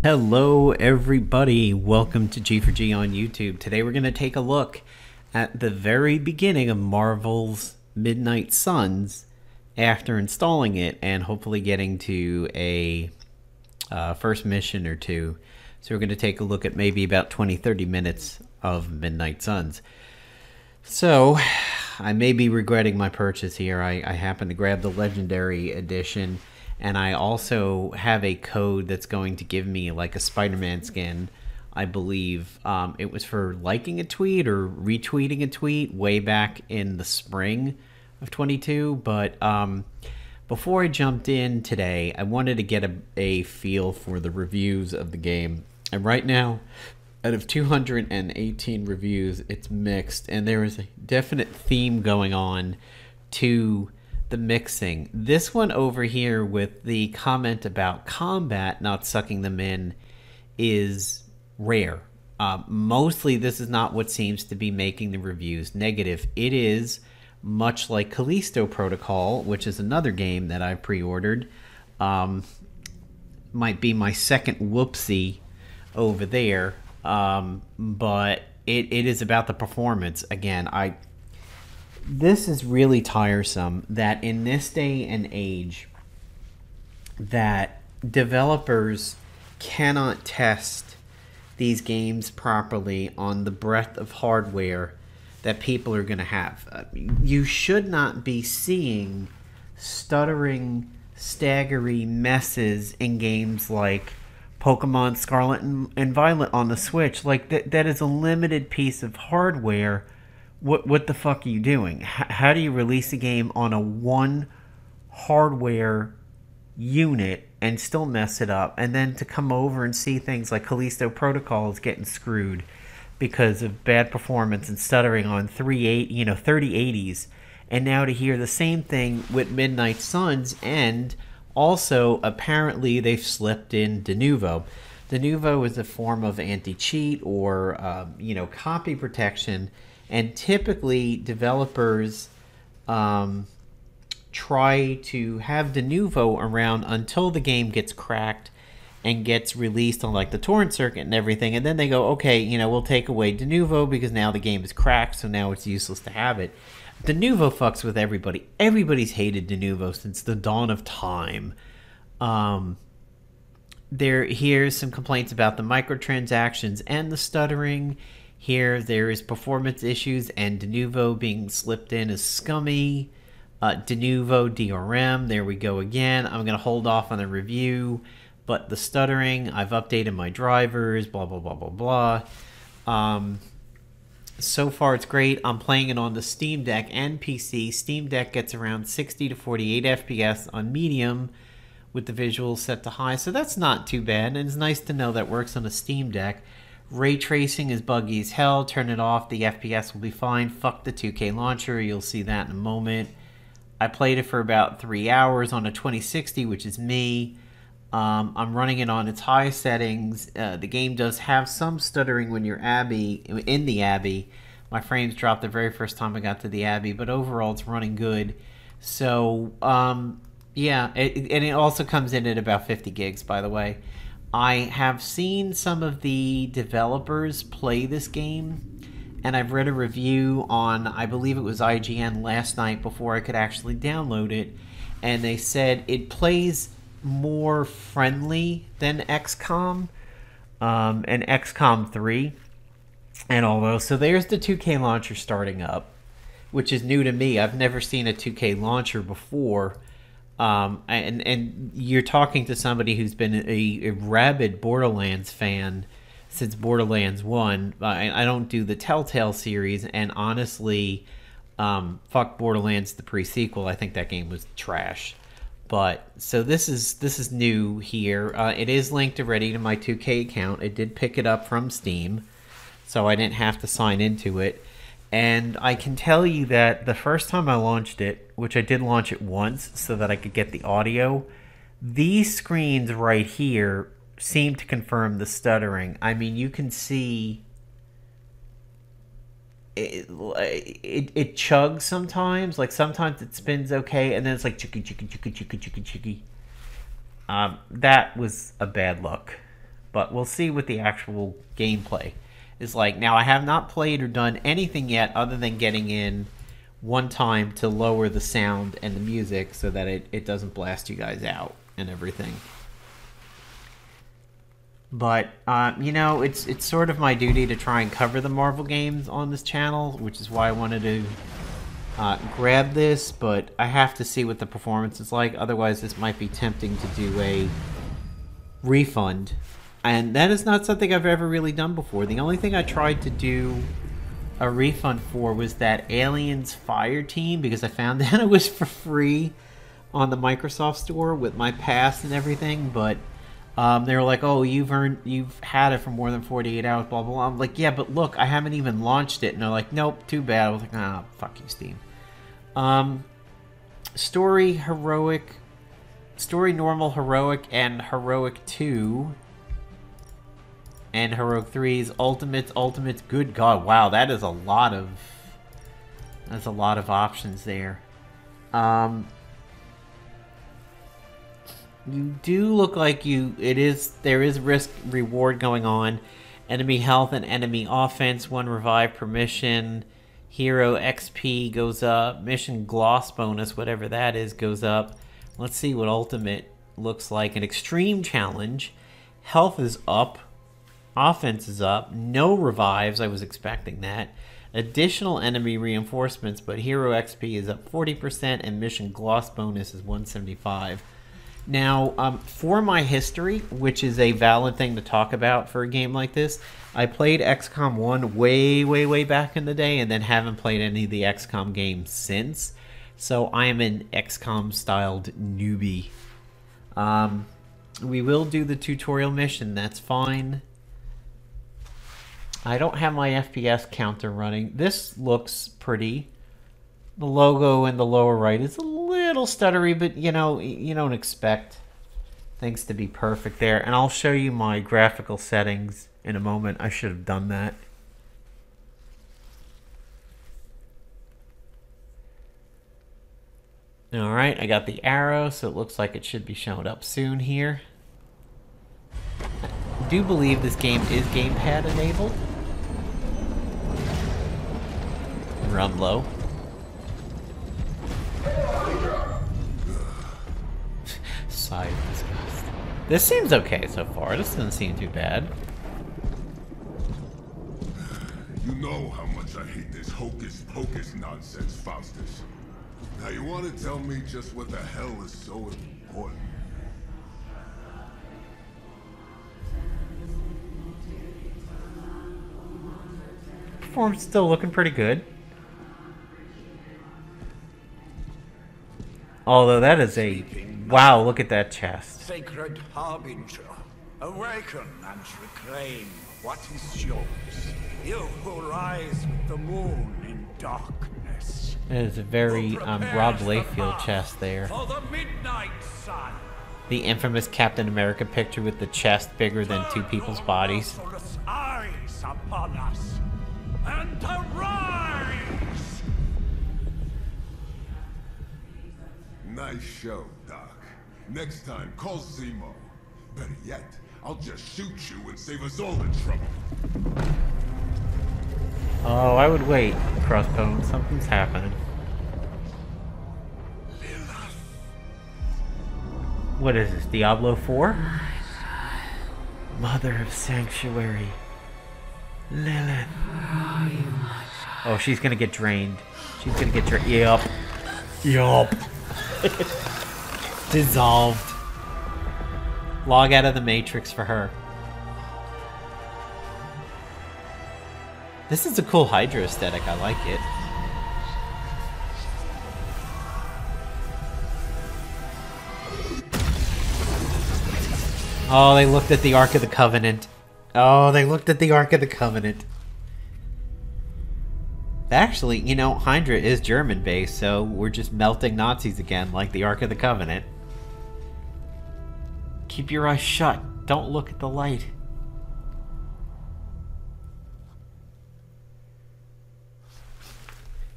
Hello, everybody. Welcome to G4G on YouTube. Today, we're going to take a look at the very beginning of Marvel's Midnight Suns after installing it and hopefully getting to a uh, first mission or two. So, we're going to take a look at maybe about 20 30 minutes of Midnight Suns. So, I may be regretting my purchase here. I, I happened to grab the Legendary Edition and I also have a code that's going to give me like a Spider-Man skin. I believe um, it was for liking a tweet or retweeting a tweet way back in the spring of 22. But um, before I jumped in today, I wanted to get a, a feel for the reviews of the game. And right now, out of 218 reviews, it's mixed, and there is a definite theme going on to the mixing. This one over here with the comment about combat not sucking them in is rare. Uh, mostly, this is not what seems to be making the reviews negative. It is much like Callisto Protocol, which is another game that I pre ordered. Um, might be my second whoopsie over there. Um, but it, it is about the performance. Again, I this is really tiresome that in this day and age that developers cannot test these games properly on the breadth of hardware that people are going to have. Uh, you should not be seeing stuttering, staggery messes in games like Pokemon Scarlet and, and Violet on the Switch. Like that, that is a limited piece of hardware what what the fuck are you doing? H- how do you release a game on a one hardware unit and still mess it up, and then to come over and see things like Callisto Protocol is getting screwed because of bad performance and stuttering on three eight you know thirty eighties, and now to hear the same thing with Midnight Suns and also apparently they've slipped in Denuvo. Denuvo is a form of anti-cheat or um, you know copy protection and typically developers um, try to have Denuvo around until the game gets cracked and gets released on like the torrent circuit and everything. And then they go okay you know we'll take away Denuvo because now the game is cracked so now it's useless to have it. Denuvo fucks with everybody. Everybody's hated Denuvo since the dawn of time. Um there here's some complaints about the microtransactions and the stuttering here there is performance issues and Denuvo being slipped in as scummy. Uh, Denuvo DRM, there we go again. I'm going to hold off on the review, but the stuttering, I've updated my drivers, blah, blah, blah, blah, blah. Um, so far it's great. I'm playing it on the Steam Deck and PC. Steam Deck gets around 60 to 48 FPS on medium with the visuals set to high, so that's not too bad. And it's nice to know that works on a Steam Deck. Ray tracing is buggy as hell. Turn it off. The FPS will be fine. Fuck the 2K launcher. You'll see that in a moment. I played it for about three hours on a 2060, which is me. Um, I'm running it on its high settings. Uh, the game does have some stuttering when you're Abbey in the Abbey. My frames dropped the very first time I got to the Abbey, but overall it's running good. So um, yeah, it, and it also comes in at about 50 gigs, by the way. I have seen some of the developers play this game, and I've read a review on, I believe it was IGN last night before I could actually download it, and they said it plays more friendly than XCOM um, and XCOM 3 and all those. So there's the 2K launcher starting up, which is new to me. I've never seen a 2K launcher before. Um, and and you're talking to somebody who's been a, a rabid Borderlands fan since Borderlands One. I, I don't do the Telltale series, and honestly, um, fuck Borderlands the pre-sequel. I think that game was trash. But so this is this is new here. Uh, it is linked already to my 2K account. It did pick it up from Steam, so I didn't have to sign into it. And I can tell you that the first time I launched it, which I did launch it once so that I could get the audio, these screens right here seem to confirm the stuttering. I mean, you can see it, it, it chugs sometimes. Like sometimes it spins okay, and then it's like chicka chicka chicka chicka chicka chicka. Um, that was a bad look. but we'll see with the actual gameplay is like. Now, I have not played or done anything yet other than getting in one time to lower the sound and the music so that it, it doesn't blast you guys out and everything. But uh, you know, it's it's sort of my duty to try and cover the Marvel games on this channel, which is why I wanted to uh, grab this. But I have to see what the performance is like. Otherwise, this might be tempting to do a refund, and that is not something I've ever really done before. The only thing I tried to do a refund for was that Aliens Fire Team because I found that it was for free on the Microsoft Store with my pass and everything, but um, they were like, "Oh, you've earned, you've had it for more than 48 hours." Blah blah. blah. I'm like, "Yeah, but look, I haven't even launched it." And they're like, "Nope, too bad." I was like, "Ah, fuck you, Steam." Um, story heroic, story normal heroic and heroic two, and heroic threes, ultimates, ultimates. Good God, wow, that is a lot of, that's a lot of options there. Um, you do look like you it is there is risk reward going on. Enemy health and enemy offense one revive per mission hero xp goes up. Mission gloss bonus whatever that is goes up. Let's see what ultimate looks like. An extreme challenge. Health is up offense is up no revives i was expecting that additional enemy reinforcements but hero xp is up 40% and mission gloss bonus is 175 now, um, for my history, which is a valid thing to talk about for a game like this, I played XCOM 1 way, way, way back in the day and then haven't played any of the XCOM games since. So I am an XCOM styled newbie. Um, we will do the tutorial mission, that's fine. I don't have my FPS counter running. This looks pretty. The logo in the lower right is a little stuttery, but you know, you don't expect things to be perfect there. And I'll show you my graphical settings in a moment. I should have done that. All right, I got the arrow, so it looks like it should be showing up soon here. I do believe this game is gamepad enabled. Run low. Sigh disgust. This seems okay so far. This doesn't seem too bad. You know how much I hate this hocus pocus nonsense, Faustus. Now you want to tell me just what the hell is so important? Still looking pretty good. Although that is a wow, look at that chest. Sacred Harbinger, awaken and reclaim what is yours. You who rise with the moon in darkness. It is a very um, Rob Liefeld chest there. For the midnight sun. The infamous Captain America picture with the chest bigger than two people's bodies. Merciless eyes upon and arise! Nice show, Doc. Next time, call Zemo. Better yet, I'll just shoot you and save us all the trouble. Oh, I would wait, Crossbone. Something's happening. What is this, Diablo 4? Mother of Sanctuary. Lilith. Oh, she's gonna get drained. She's gonna get drained. Yup. Yup. Dissolved. Log out of the Matrix for her. This is a cool Hydra aesthetic. I like it. Oh, they looked at the Ark of the Covenant. Oh, they looked at the Ark of the Covenant. Actually, you know, Hydra is German based, so we're just melting Nazis again, like the Ark of the Covenant. Keep your eyes shut. Don't look at the light.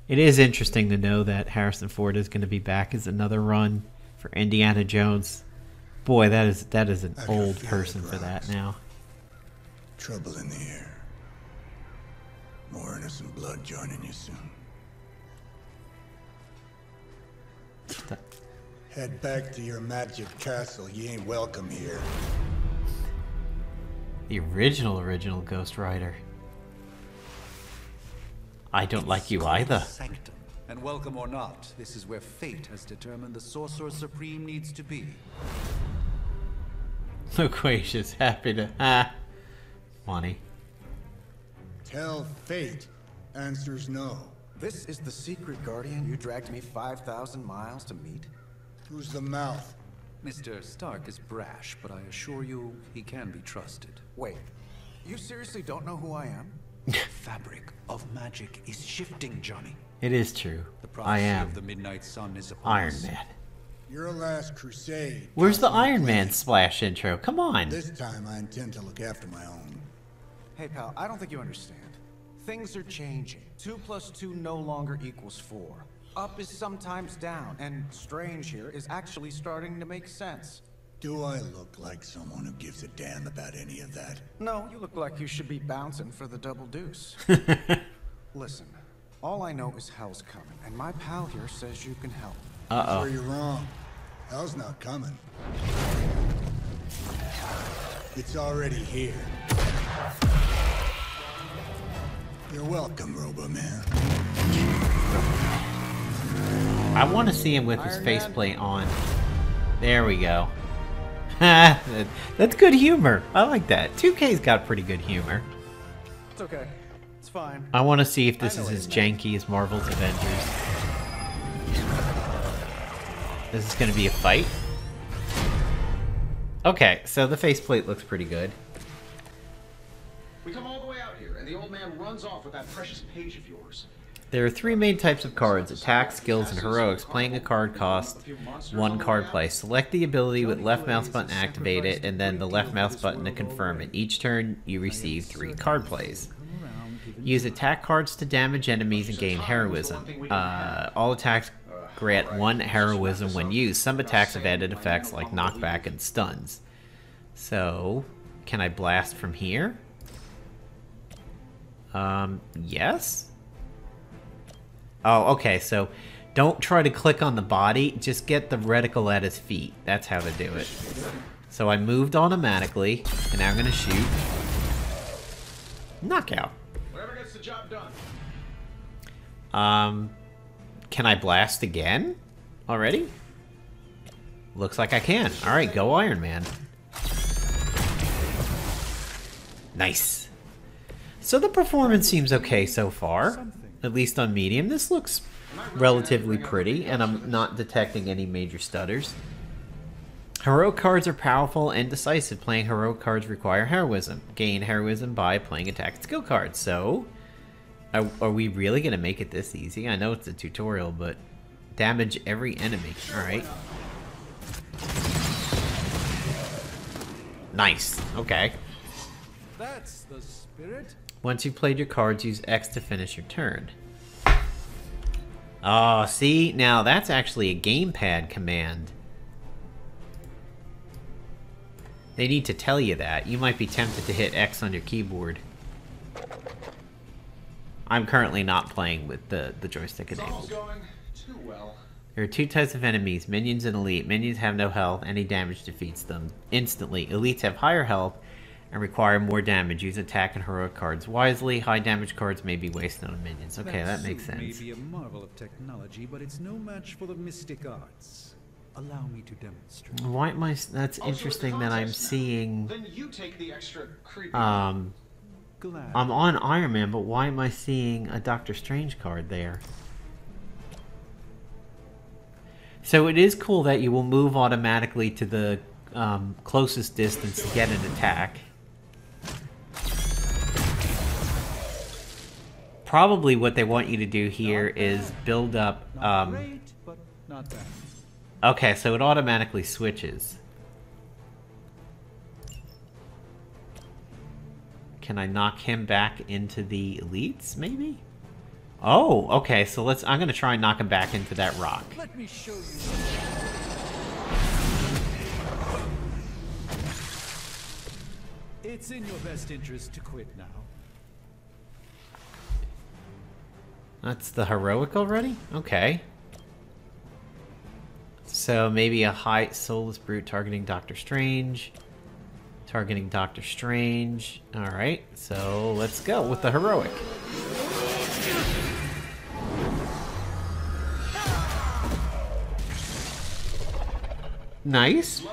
It is interesting to know that Harrison Ford is going to be back as another run for Indiana Jones. Boy, that is that is an old person for that now. Trouble in the air. More innocent blood joining you soon. Head back to your magic castle. You ain't welcome here. The original, original Ghost Rider. I don't like you either. Sanctum. And welcome or not, this is where fate has determined the Sorcerer Supreme needs to be. Loquacious, happy to. Ah. Funny. Tell fate. Answers no. This is the secret guardian you dragged me 5,000 miles to meet? Who's the mouth? Mr. Stark is brash, but I assure you he can be trusted. Wait, you seriously don't know who I am? the fabric of magic is shifting, Johnny. It is true. The I am of the Midnight Sun is upon Iron us. Man. Your last crusade. Where's the Iron Man splash intro? Come on. This time I intend to look after my own. Hey, pal, I don't think you understand. Things are changing. Two plus two no longer equals four. Up is sometimes down, and strange here is actually starting to make sense. Do I look like someone who gives a damn about any of that? No, you look like you should be bouncing for the double deuce. Listen, all I know is hell's coming, and my pal here says you can help. Uh Where oh. you're wrong. Hell's not coming. It's already here. You're welcome, Robo-Man. I want to see him with his Iron Man? faceplate on. There we go. That's good humor. I like that. 2K's got pretty good humor. It's okay. It's fine. I want to see if this is as janky as Marvel's Avengers. This is going to be a fight. Okay, so the faceplate looks pretty good. We come all the old man runs off with that precious page of yours. There are three main types of cards attack, skills, and heroics. Playing a card costs one card play. Select the ability with left mouse button to activate it, and then the left mouse button to confirm it. Each turn, you receive three card plays. Use attack cards to damage enemies and gain heroism. Uh, all attacks grant one heroism when used. Some attacks have added effects like knockback and stuns. So, can I blast from here? Um, yes? Oh, okay, so don't try to click on the body, just get the reticle at his feet. That's how to do it. So I moved automatically, and now I'm gonna shoot. Knockout. Whatever gets the job done. Um, can I blast again? Already? Looks like I can. Alright, go Iron Man. Nice. So the performance seems okay so far, at least on medium. This looks relatively pretty, and I'm not detecting any major stutters. Heroic cards are powerful and decisive. Playing heroic cards require heroism. Gain heroism by playing attack and skill cards. So, are, are we really going to make it this easy? I know it's a tutorial, but damage every enemy. Alright. Nice. Okay. That's the spirit. Once you've played your cards, use X to finish your turn. Oh, see? Now that's actually a gamepad command. They need to tell you that. You might be tempted to hit X on your keyboard. I'm currently not playing with the, the joystick It's all enabled. going too well. There are two types of enemies, minions and elite. Minions have no health, any damage defeats them instantly. Elites have higher health and require more damage. Use attack and heroic cards wisely. High damage cards may be wasted on minions. Okay, that makes sense. may be a marvel of technology, but it's no match for the mystic arts. Allow me to demonstrate. Why am I... s- That's Oh, so it's a interesting that I'm now. seeing... Then you take the extra creepy. Um, Glad. I'm on Iron Man, but why am I seeing a Doctor Strange card there? So it is cool that you will move automatically to the um, closest distance to get an attack. Probably what they want you to do here is build up... Um, great, but not bad. okay, so it automatically switches. Can I knock him back into the elites, maybe? Oh, okay, so let's... I'm gonna try and knock him back into that rock. Let me show you. It's in your best interest to quit now. That's the heroic already? Okay. So maybe a high soulless brute targeting Doctor Strange. Targeting Doctor Strange. Alright, so let's go with the heroic. Nice.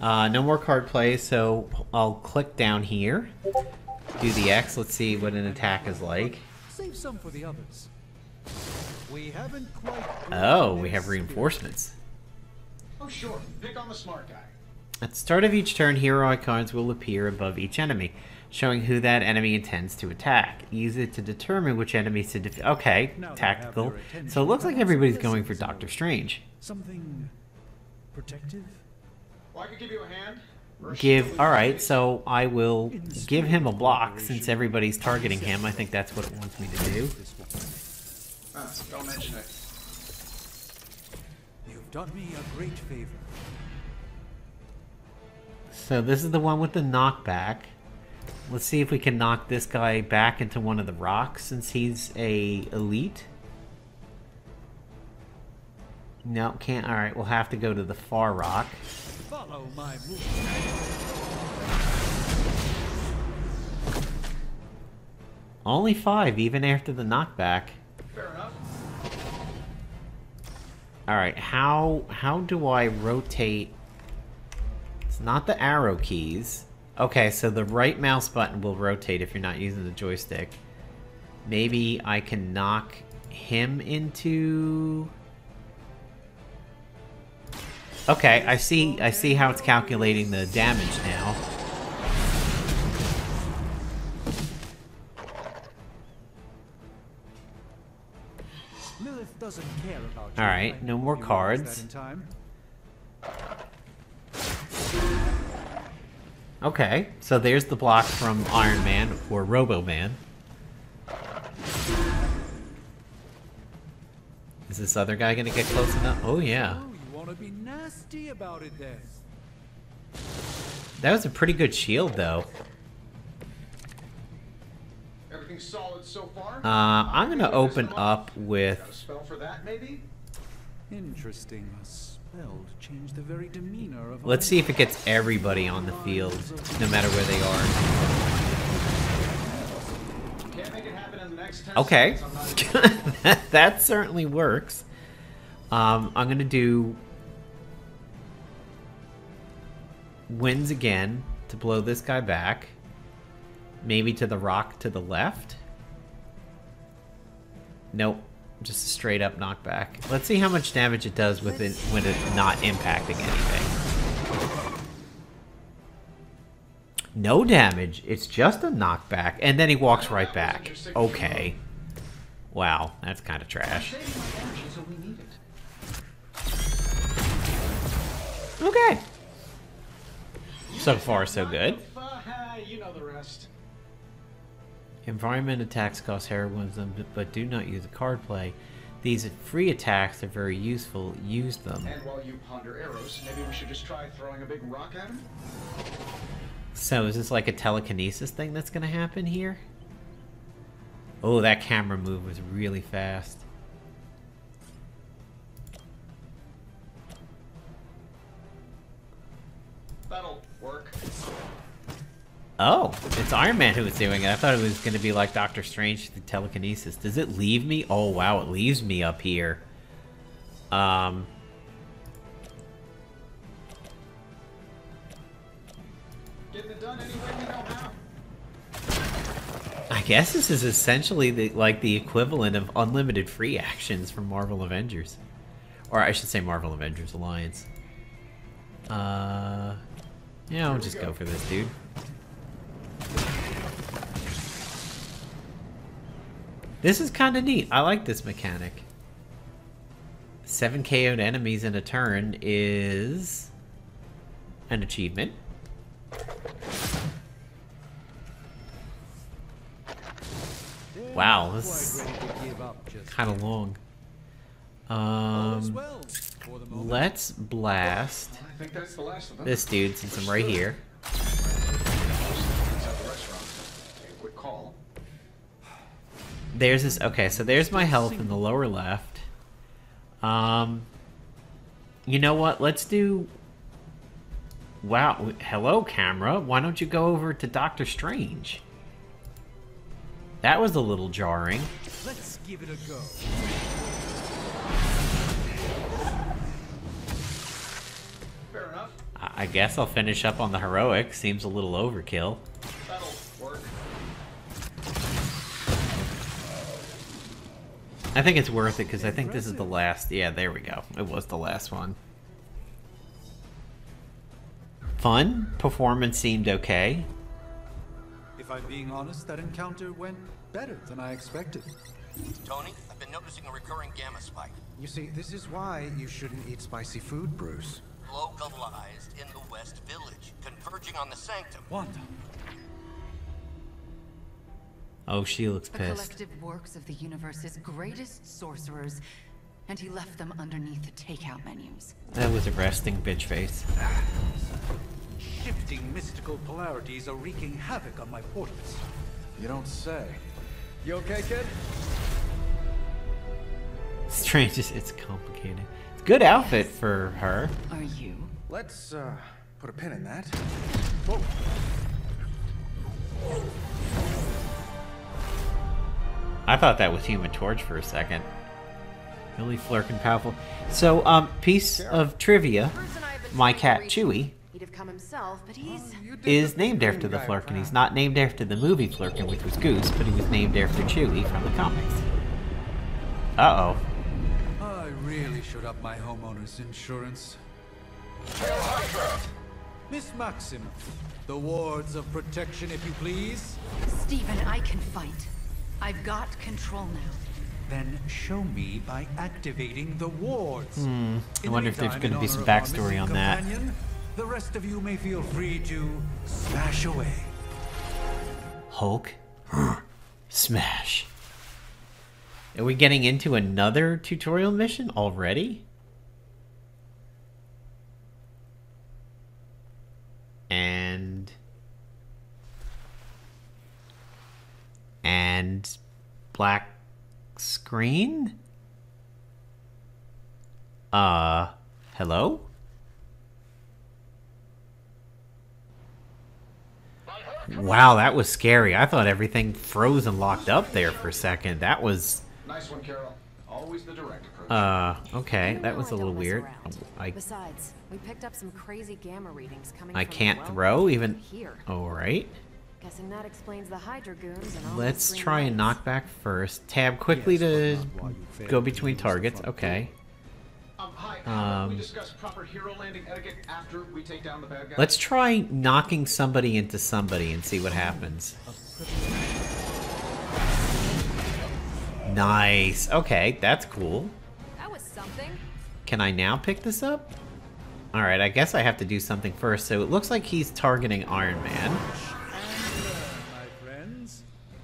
Uh, no more card play, so I'll click down here. Do the X. Let's see what an attack is like. Save some for the others. We haven't quite. Oh, we have reinforcements. Oh, sure. Pick on the smart guy. At the start of each turn, hero icons will appear above each enemy, showing who that enemy intends to attack. Use it to determine which enemies to defeat. Okay, Now that I have tactical. So it looks like everybody's going for. Doctor Strange. Something protective? Well, I could give you a hand. Or a Give. All right, so I will give him a block since everybody's targeting him. I think that's what it wants me to do. Ah, don't mention it. You've done me a great favor. So this is the one with the knockback. Let's see if we can knock this guy back into one of the rocks since he's a elite. No, can't. All right, we'll have to go to the far rock. Follow my movement. Only five, even after the knockback. Fair enough. All right, how how do I rotate? It's not the arrow keys. Okay, so the right mouse button will rotate if you're not using the joystick. Maybe I can knock him into. Okay, I see. I see how it's calculating the damage now. Lilith doesn't care about All right, no more cards. that in time. Okay, so there's the block from Iron Man or Robo Man. Is this other guy gonna get close enough? Oh yeah, You want to be nasty about it then? that was a pretty good shield though. Everything solid so far? Uh, I'm gonna open there's up Got a with. spell for that, maybe? Interesting. A spell to change the very demeanor of. Let's see if it gets everybody on the field, no matter where they are. Can't make it happen in the next 10 Okay, seconds. I'm not that, that certainly works. Um, I'm gonna do wins again to blow this guy back. Maybe to the rock to the left. Nope, just a straight up knockback. Let's see how much damage it does with it when it not impacting anything. No damage. It's just a knockback, and then he walks right back. Okay. Wow, that's kind of trash. Okay. So far, so good. You know the rest. Environment attacks cost heroism, um, but do not use a card play. These free attacks are very useful. Use them. And while you ponder arrows, maybe we should just try throwing a big rock at him? So is this like a telekinesis thing that's going to happen here? Oh, that camera move was really fast. Oh, it's Iron Man who was doing it. I thought it was going to be like Doctor Strange, the telekinesis. Does it leave me? Oh, wow, it leaves me up here. Um, Getting it done any way we know how. I guess this is essentially the, like the equivalent of unlimited free actions from Marvel Avengers, or I should say Marvel Avengers Alliance. Uh, yeah, I'll just go for this dude. This is kind of neat. I like this mechanic. Seven KO'd enemies in a turn is an achievement. Wow, this kind of long. Um, let's blast this dude since I'm right here. Inside the restaurant. Take a quick call. There's this. Okay, so there's my health in the lower left. Um, you know what? Let's do. Wow, hello, camera. Why don't you go over to Doctor Strange? That was a little jarring. Let's give it a go. Fair enough. I I guess I'll finish up on the heroic. Seems a little overkill. I think it's worth it because I think this is the last. Yeah, there we go. It was the last one. Fun. Performance seemed okay. If I'm being honest, that encounter went better than I expected. Tony, I've been noticing a recurring gamma spike. You see, this is why you shouldn't eat spicy food, Bruce. Localized in the West Village, converging on the Sanctum. Wanda, Oh, she looks The pissed. collective works of the universe's greatest sorcerers, and he left them underneath the takeout menus. That was a resting bitch face. shifting mystical polarities are wreaking havoc on my portals. You don't say. You okay, kid? Strange, it's, it's complicated. It's a good outfit for her. Are you? Let's, uh, put a pin in that. Whoa. I thought that was Human Torch for a second. Really flirking powerful. So, um, piece of trivia: my cat Chewy He'd have come himself, but he's. is named after the Flerken. He's not named after the movie Flerken, which was Goose, but he was named after Chewy from the comics. Uh oh. I really should up my homeowner's insurance. Miss Maxim, the wards of protection, if you please. Stephen, I can fight. I've got control now. Then show me by activating the wards. Hmm. I In wonder if there's going to be some honor of our backstory on that. The rest of you may feel free to smash away. Hulk. Smash. Are we getting into another tutorial mission already? And. And. Black screen? Uh. Hello? Wow, that was scary. I thought everything froze and locked up there for a second. That was, Nice one, Carol. Always the direct approach. uh, okay. That was a little weird. I, Besides, we picked up some crazy gamma readings coming I can't well throw even. here. All right. Guessing that explains the Hydra goons and all Let's those try and lights. knock back first. Tab quickly to go between targets. Okay. Um, hi, how about we Um, discuss proper hero landing etiquette after we take down the bad guy? Let's try knocking somebody into somebody and see what happens. Nice. Okay, that's cool. That was something. Can I now pick this up? Alright, I guess I have to do something first. So it looks like he's targeting Iron Man.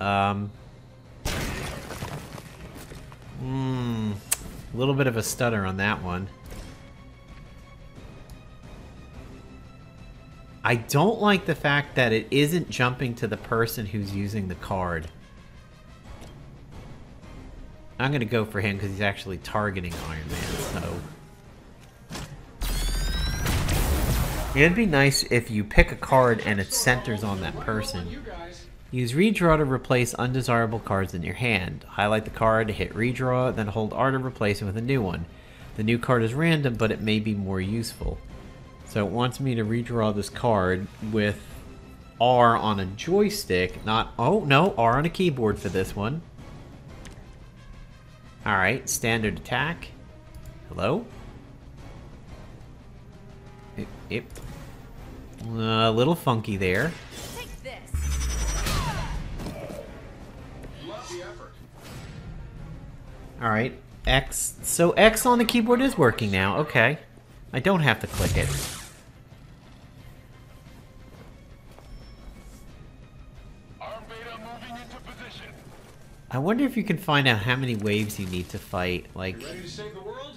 Um. Hmm. A little bit of a stutter on that one. I don't like the fact that it isn't jumping to the person who's using the card. I'm gonna go for him because he's actually targeting Iron Man, so. It'd be nice if you pick a card and it centers on that person. Use redraw to replace undesirable cards in your hand. Highlight the card, hit redraw, then hold R to replace it with a new one. The new card is random, but it may be more useful. So it wants me to redraw this card with R on a joystick, not... Oh, no, R on a keyboard for this one. Alright, standard attack. Hello? Yep. A little funky there. Alright, X. So X on the keyboard is working now. Okay. I don't have to click it. I wonder if you can find out how many waves you need to fight. Like, ready to save the world?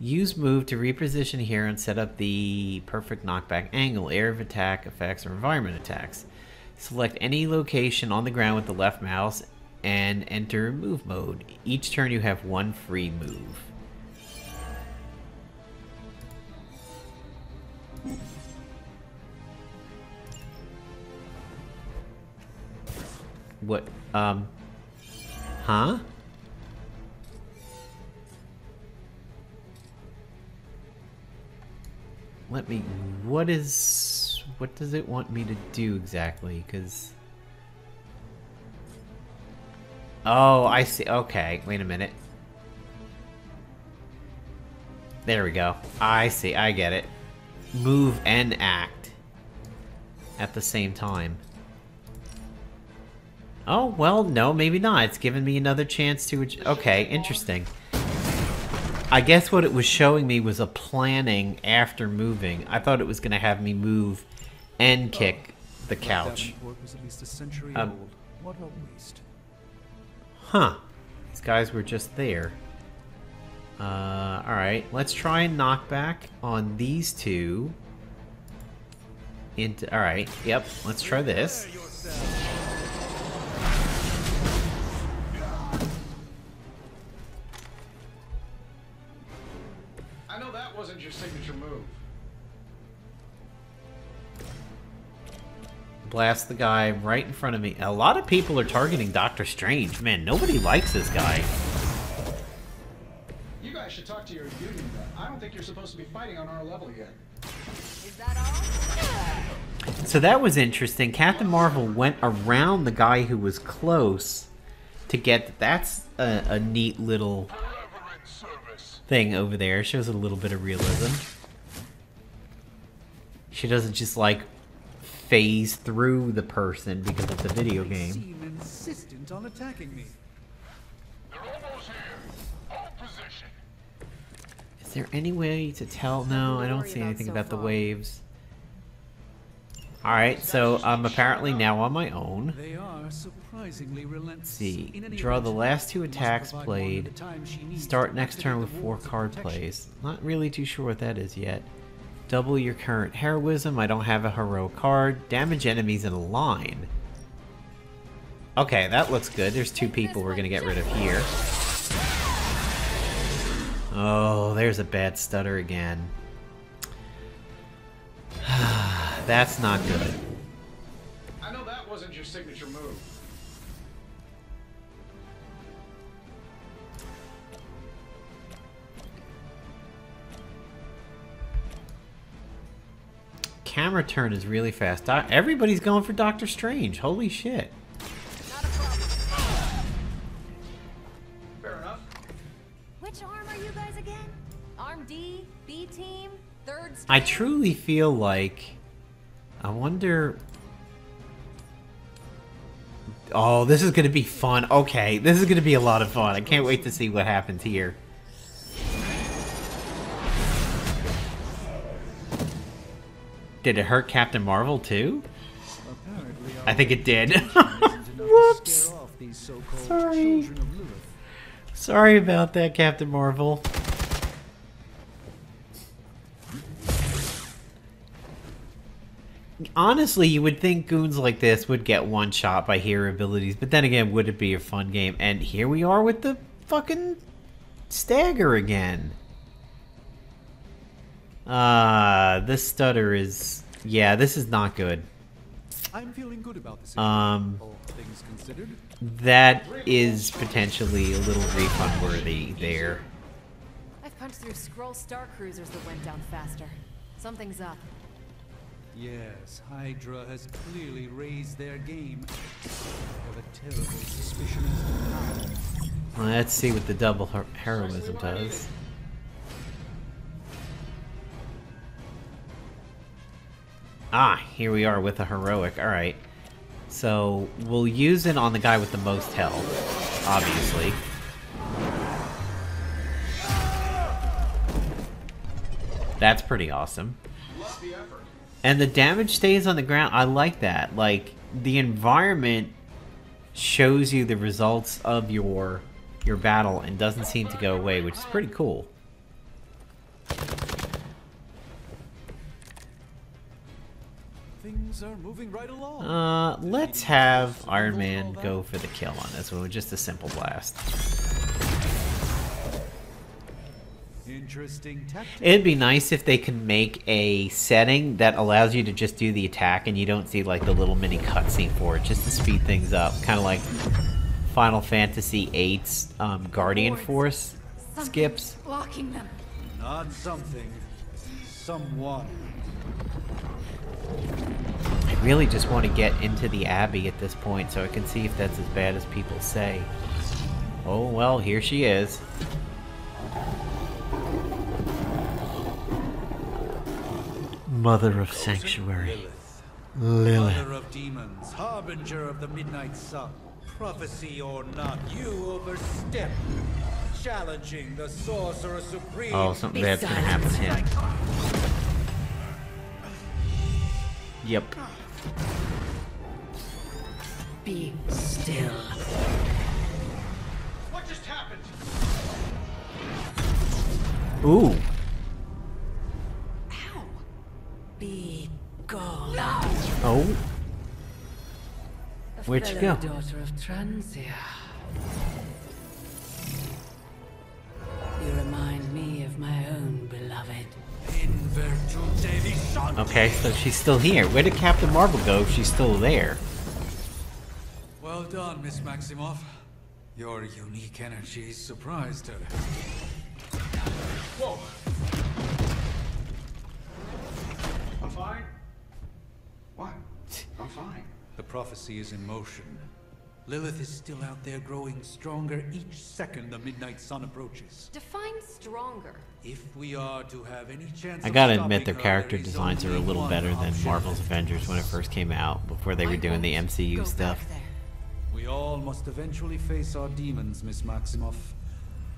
use move to reposition here and set up the perfect knockback angle, air of attack effects, or environment attacks. Select any location on the ground with the left mouse and enter move mode. Each turn you have one free move. What? Um. Huh? Let me. What is. What does it want me to do exactly? Because. Oh, I see. Okay, wait a minute. There we go. I see. I get it. Move and act at the same time. Oh, well, no, maybe not. It's given me another chance to... Okay, interesting. I guess what it was showing me was a planning after moving. I thought it was going to have me move and kick the couch. Was at least a century Um, old. What a waste. Huh. These guys were just there. Uh, alright. Let's try and knock back on these two. Into... Alright, yep. Let's try this. Blast the guy right in front of me. A lot of people are targeting Doctor Strange. Man, nobody likes this guy. You guys should talk to your union rep. I don't think you're supposed to be fighting on our level yet. Is that all? So that was interesting. Captain Marvel went around the guy who was close to get. That's a, a neat little thing over there. Shows a little bit of realism. She doesn't just like phase through the person because it's a video game. Seem insistent on attacking me. Is there any way to tell? No, I don't see anything so about the waves. Alright, so I'm um, apparently now on my own. They are surprisingly relentless. see. Draw the last two attacks played. the time she needs Start next turn with four card plays. Not really too sure what that is yet. Double your current heroism. I don't have a heroic card. Damage enemies in a line. Okay, that looks good. There's two people we're gonna get rid of here. Oh, there's a bad stutter again. That's not good. Camera turn is really fast. Doc- Everybody's going for Doctor Strange. Holy shit. Fair enough. Which arm are you guys again? Arm D, B team, third. I truly feel like. I wonder. Oh, this is gonna be fun. Okay, this is gonna be a lot of fun. I can't wait to see what happens here. Did it hurt Captain Marvel too? I think it did. Whoops. Whoops. Scare off these so-called Sorry. children of Lilith. Sorry about that, Captain Marvel. Honestly, you would think goons like this would get one shot by hero abilities, but then again, would it be a fun game? And here we are with the fucking stagger again. Ah, this stutter is... Yeah, this is not good. I'm feeling good about this. Um, things considered. that is potentially a little refund worthy there. I've punched through Skrull star cruisers that went down faster. Something's up. Yes, Hydra has clearly raised their game. I have a terrible suspicion as to how. Let's see what the double her- heroism does. Ah, here we are with a heroic. Alright. So, we'll use it on the guy with the most health, obviously. That's pretty awesome. And the damage stays on the ground. I like that. Like, the environment shows you the results of your your battle and doesn't seem to go away, which is pretty cool. Things are moving right along. Uh, let's have Iron Man go for the kill on this one with just a simple blast. Interesting tactic. It'd be nice if they could make a setting that allows you to just do the attack and you don't see like the little mini cutscene for it, just to speed things up. Kind of like Final Fantasy VIII's um, Guardian Force skips. Blocking them. Not something. Someone. I really just want to get into the Abbey at this point so I can see if that's as bad as people say. Oh well, here she is. Mother of Sanctuary. Lilith. Mother of demons, harbinger of the midnight sun. Prophecy or not, you overstep. Challenging the sorcerer supreme. Oh, something bad's gonna happen to him. Yep. Be still. What just happened? Ooh. Be gone. Oh. Where'd you go? Daughter of Transia. Okay, so she's still here. Where did Captain Marvel go if she's still there? Well done, Miss Maximoff. Your unique energy surprised her. Whoa. I'm fine. What? I'm fine. The prophecy is in motion. Lilith is still out there growing stronger each second the midnight sun approaches. Define stronger. If we are to have any chance I gotta stopping admit, their character there is designs are a little better than. Marvel's Avengers when it first came out, before they were doing the MCU stuff. We all must eventually face our demons, Miss Maximoff.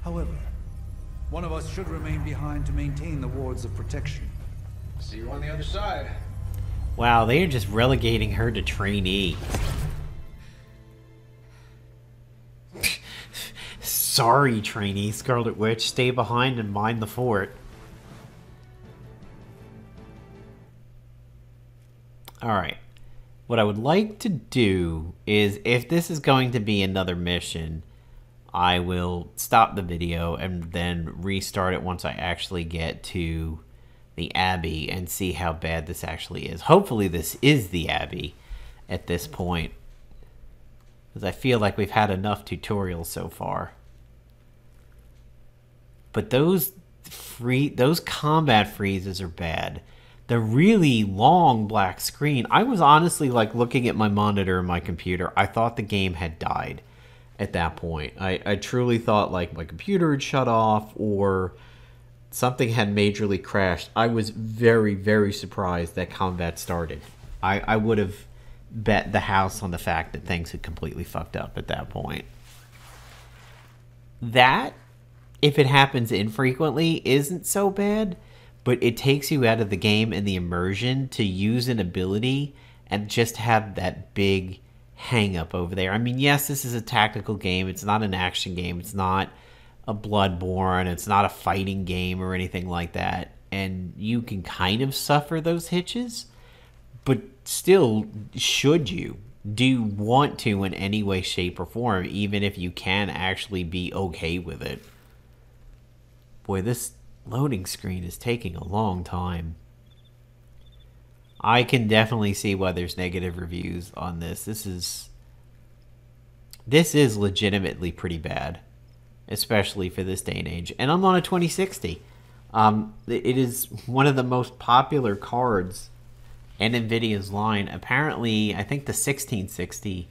However, one of us should remain behind to maintain the wards of protection. See you on the other side. Wow, they are just relegating her to trainee. Sorry, trainee Scarlet Witch. Stay behind and mind the fort. Alright. What I would like to do is, if this is going to be another mission, I will stop the video and then restart it once I actually get to the Abbey and see how bad this actually is. Hopefully, this is the Abbey at this point. Because I feel like we've had enough tutorials so far. But those free those combat freezes are bad. The really long black screen. I was honestly like looking at my monitor and my computer. I thought the game had died at that point. I, I truly thought like my computer had shut off or something had majorly crashed. I was very, very surprised that combat started. I, I would have bet the house on the fact that things had completely fucked up at that point. That, if it happens infrequently, isn't so bad, but it takes you out of the game and the immersion to use an ability and just have that big hang up over there. I mean, yes, this is a tactical game, it's not an action game, it's not a Bloodborne, it's not a fighting game or anything like that. And you can kind of suffer those hitches, but still, should you? Do you want to in any way, shape, or form, even if you can actually be okay with it? Boy, this loading screen is taking a long time. I can definitely see why there's negative reviews on this. This is this is legitimately pretty bad, especially for this day and age. And I'm on a 2060. Um, it is one of the most popular cards in Nvidia's line. Apparently, I think the 1660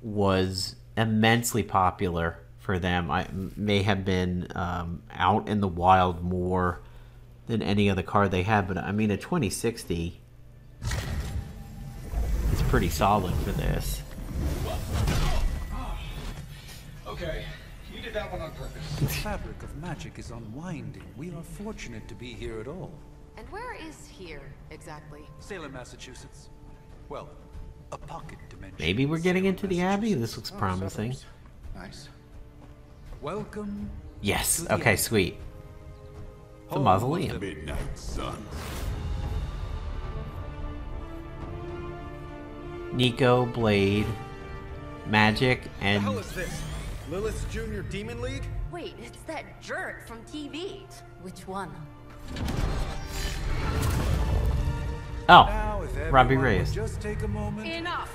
was immensely popular for them. I may have been um, out in the wild more than any other card they had, but I mean a 2060 is pretty solid for this. Okay, you did that one on purpose. The fabric of magic is unwinding. We are fortunate to be here at all. And where is here, exactly? Salem, Massachusetts. Well, A pocket dimension. Maybe we're getting into the Abbey. This looks promising. Nice. Welcome. Yes. Okay, Abbey. sweet. The Home of mausoleum. Midnight Suns. Nico, Blade, Magik, and is this? Lilith's Junior Demon League? Wait, it's that jerk from TV. Which one? oh, Now, if Robbie everyone Reyes. Just take a moment. Enough!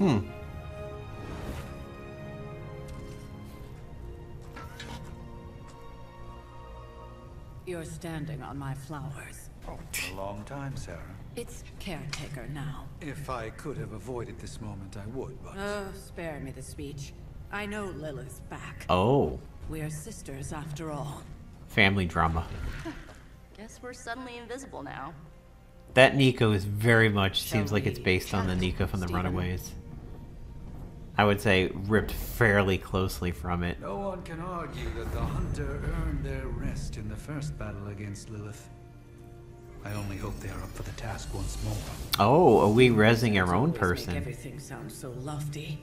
Hmm. You're standing on my flowers. Oh, a long time, Sarah. It's caretaker now. If I could have avoided this moment, I would, but Oh, spare me the speech. I know Lilith's back. Oh, We're sisters after all. family drama. Guess we're suddenly invisible now. That Nico is very much seems like it's based on the Nico from the Stephen? Runaways. I would say ripped fairly closely from it. no one can argue that the Hunter earned their rest in the first battle against Lilith. I only hope they are up for the task once more. Oh, are we resing our own Always make person? Everything sounds so lofty.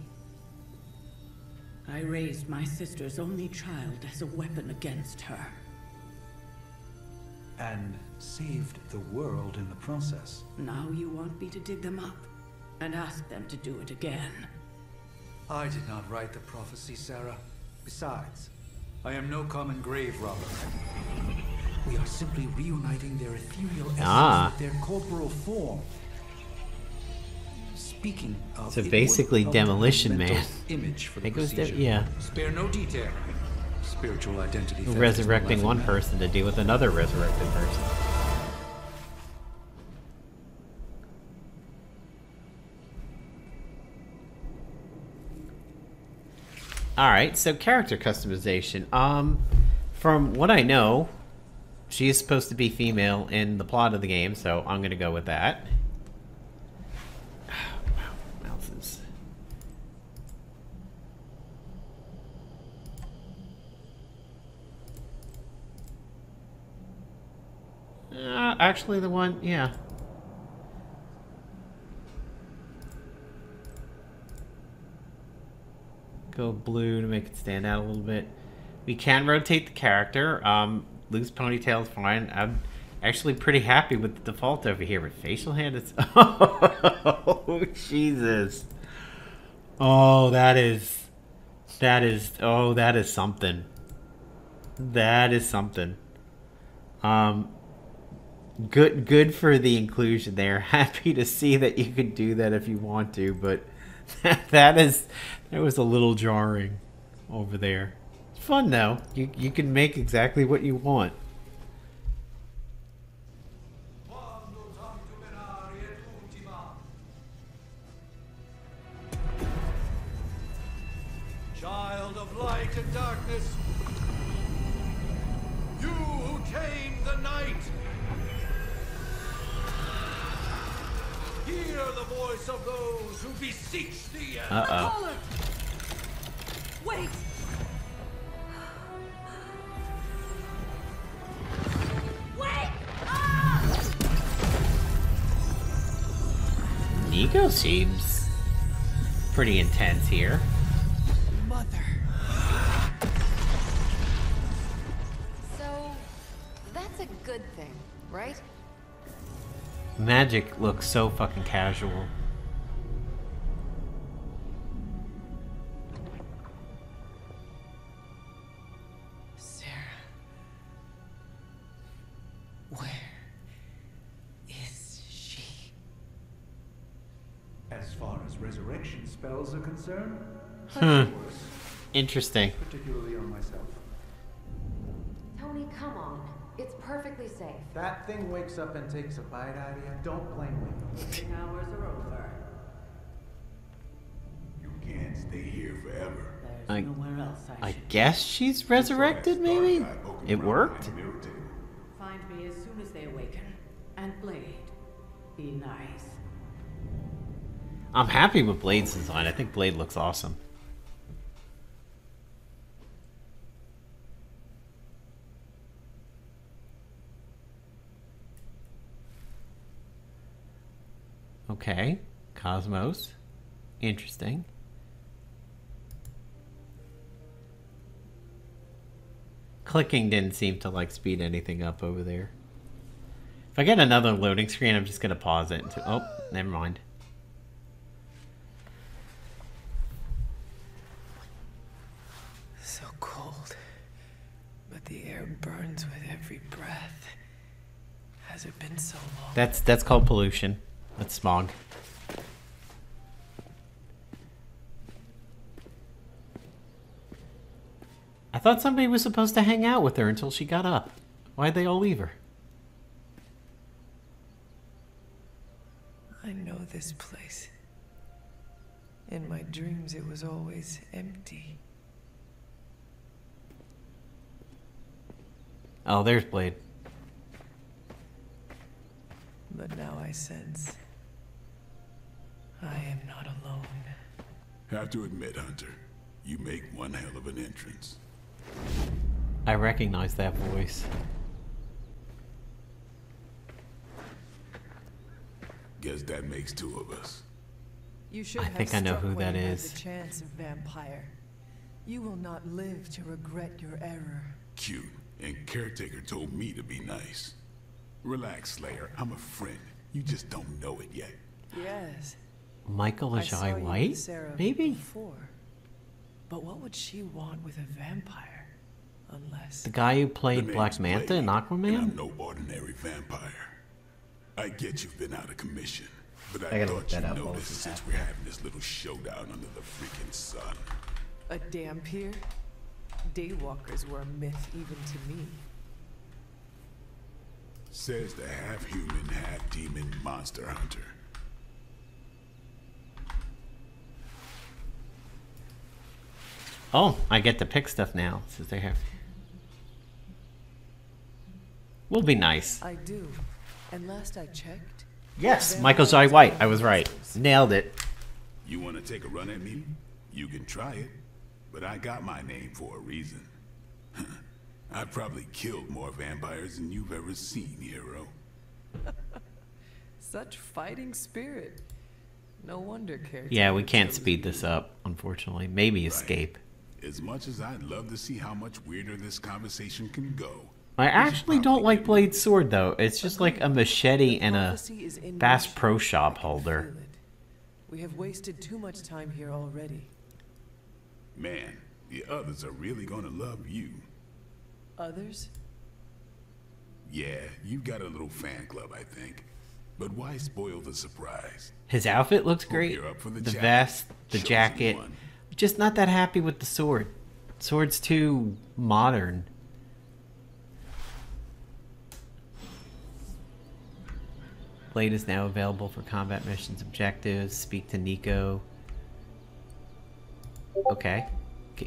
I raised my sister's only child as a weapon against her. And saved the world in the process. Now you want me to dig them up and ask them to do it again. I did not write the prophecy, Sarah. Besides, I am no common grave robber. We are simply reuniting their ethereal essence Ah. with their corporal form. Speaking of, So basically Demolition Man. Image for the It goes down- yeah. Spare no detail. Spiritual identity. Resurrecting one matter. person to deal with another resurrected person. Alright, so character customization. Um, from what I know, she is supposed to be female in the plot of the game, so I'm gonna go with that. Uh, actually, the one, yeah. Go blue to make it stand out a little bit. We can rotate the character. Um, loose ponytail is fine. I'm actually pretty happy with the default over here. But facial hand is. Oh, Jesus. Oh, that is. That is. Oh, that is something. That is something. Um, good good for the inclusion there happy to see that you could do that if you want to but that is that was a little jarring over there. It's fun though. You you can make exactly what you want. Child of light and darkness, you who tame the night, hear the voice of those who beseech thee. and- uh-oh Wait! Wait! Ah! nico seems pretty intense here Mother. So, that's a good thing, right? Magik looks so fucking casual interesting particularly on myself. Tony, come on. It's perfectly safe. That thing wakes up and takes a bite out of you. Don't blame me. Working hours are over. You can't stay here forever. There's I- nowhere else I, i guess she's resurrected maybe it worked find me as soon as they awaken. And Blade, be nice. i'm happy with blade's design i think blade looks awesome Okay. Cosmos. Interesting. Clicking didn't seem to like speed anything up over there. If I get another loading screen, I'm just gonna pause it. Until, oh, never mind. So cold. But the air burns with every breath. Has it been so long? That's that's called pollution. That's smog. I thought somebody was supposed to hang out with her until she got up. Why'd they all leave her? I know this place. In my dreams, it was always empty. Oh, there's Blade. But now I sense I am not alone. Have to admit, Hunter, you make one hell of an entrance. I recognize that voice. Guess that makes two of us. You should I have think I know who when that you had is. The chance of vampire. You will not live to regret your error. Cute. And Caretaker told me to be nice. Relax, Slayer. I'm a friend. You just don't know it yet. Yes. Michael I saw Ajay White? Sarah Maybe? Before. But what would she want with a vampire? Unless The guy who played name's Black Manta in Blade, Aquaman? And I'm no ordinary vampire. I get you've been out of commission, but I, I gotta thought you that up noticed this is since we're having this little showdown under the freaking sun. a dhampir? Daywalkers were a myth even to me. Says the half-human, half-demon monster hunter. Oh, I get to pick stuff now since they have. Will be nice. I do. And last I checked. Yes, Michael Jai White. I was right. Nailed it. You want to take a run at me? You can try it, but I got my name for a reason. I've probably killed more vampires than you've ever seen, hero. Such fighting spirit. No wonder character. Yeah, we can't speed this up, unfortunately. Maybe escape. As much as I'd love to see how much weirder this conversation can go, I actually don't like Blade sword though. It's just like a machete and a Prophecy is in Bass motion. Pro Shop I can holder. We have wasted too much time here already. man, the others are really gonna love you. Others? Yeah, you've got a little fan club, I think. But why spoil the surprise? His outfit looks great. up for the The vest, the Chosen jacket. Just not that happy with the sword. Sword's too modern. Blade is now available for combat missions objectives. Speak to Nico. Okay.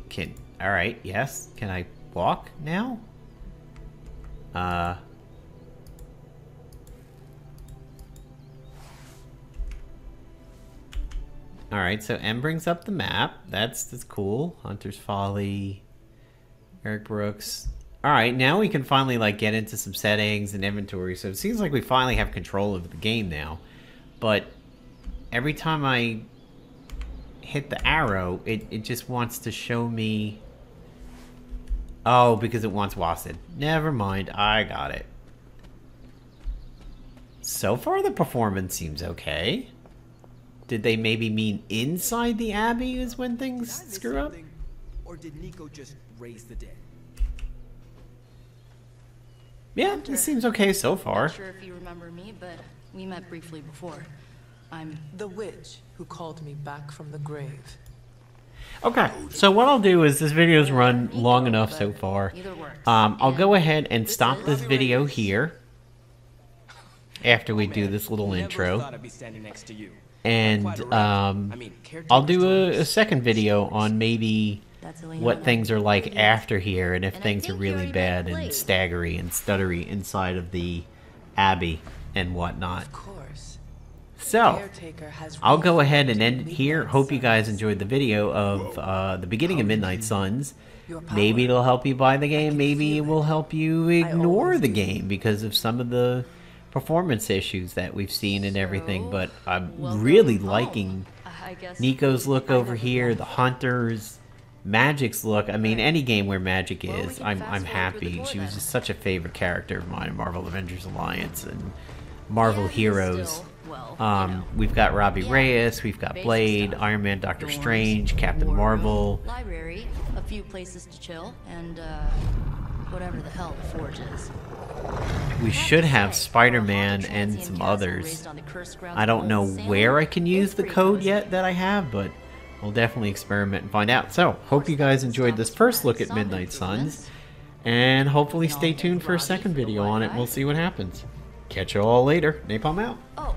Can all right? Yes. Can I walk now? Uh. All right. So M brings up the map. That's that's cool. Hunter's Folly. Eric Brooks. All right, now we can finally like get into some settings and inventory. So it seems like we finally have control of the game now. But every time I hit the arrow, it, it just wants to show me Oh, because it wants Wasted. Never mind, I got it. So far the performance seems okay. Did they maybe mean inside the Abbey is when things screw up? Or did Nico just raise the dead? Yeah, it seems okay so far. Not sure if you remember me, but we met briefly before. I'm the witch who called me back from the grave. Okay, so what I'll do is this video's run long enough so far. Um, I'll go ahead and stop this video here after we do this little intro. Thought I'd be standing next to you. And um, I'll do a, a second video on maybe what things are like after here and if things are really bad and staggery and stuttery inside of the Abbey and whatnot. Of course. So, I'll go ahead and end it here. Hope you guys enjoyed the video of uh, the beginning of Midnight Suns. Maybe it'll help you buy the game. Maybe it will help you ignore the game because of some of the performance issues that we've seen and everything, but I'm really liking I guess Nico's look over here, the hunters, Magik's look. I mean, any game where Magic is, I'm I'm happy. She was just such a favorite character of mine in Marvel Avengers Alliance and Marvel Heroes. Um, we've got Robbie Reyes, we've got Blade, Iron Man, Doctor Strange, Captain Marvel. library, a few places to chill, and uh, whatever the hell the forge is. We should have Spider-Man and some others. I don't know where I can use the code yet that I have, but we'll definitely experiment and find out. So, hope you guys enjoyed this first look at Midnight Suns, and hopefully stay tuned for a second video on it. We'll see what happens. Catch you all later. Napalm out. Oh,